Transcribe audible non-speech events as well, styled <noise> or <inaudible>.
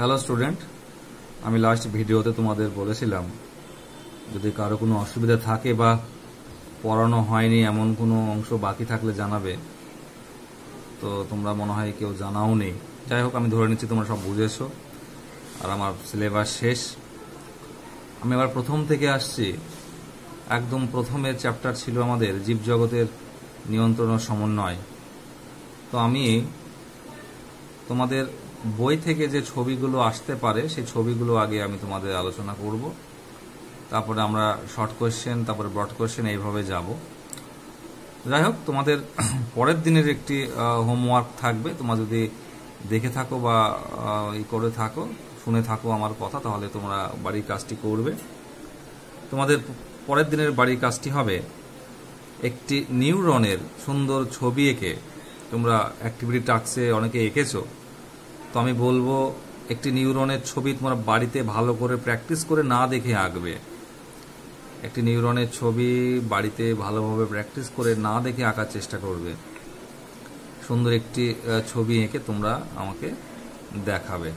Hello student আমি last ভিডিওতে তোমাদের বলেছিলাম, যদি কারও কোনো অসুবিধা থাকে বা পড়ানো হয়নি, এমন কোনো অংশ বাকি থাকলে জানাবে। তো তোমরা মনে হয় কেউ জানাও নেই যাই হোক, আমি ধরে নিচ্ছি তোমরা সব বুঝেছ, আর আমার সিলেবাস শেষ। আমি আবার প্রথম থেকে আসছি। একদম প্রথমের চ্যাপ্টার ছিল আমাদের জীবজগতের নিয়ন্ত্রণ ও সমন্বয়। তো আমি তোমাদের বই থেকে যে ছবিগুলো আসতে পারে, সেই ছবিগুলো আগে আমি তোমাদের আলোচনা করব। তারপরে আমরা শর্ট কোয়েশ্চেন তারপরে ব্রড কোয়েশ্চেন এইভাবে যাব। যাই হোক, তোমাদের <clears throat> পরের দিনের একটি হোমওয়ার্ক থাকবে। তোমরা যদি দেখে থাকো বা ই করে থাকো, শুনে থাকো আমার কথা, তাহলে তোমরা বাড়ির কাজটি করবে। তোমাদের পরের দিনের বাড়ির কাজটি হবে একটি নিউরনের সুন্দর ছবি এঁকে। তোমরা অ্যাক্টিভিটি টাক্সে অনেকে এঁকেছো। তো আমি বলব, একটি নিউরনের ছবি তোমরা বাড়িতে ভালো করে প্র্যাকটিস করে না দেখে আঁকবে। একটি নিউরনের ছবি বাড়িতে ভালোভাবে প্র্যাকটিস করে না দেখে আঁকার চেষ্টা করবে। সুন্দর একটি ছবি এঁকে তোমরা আমাকে দেখাবে।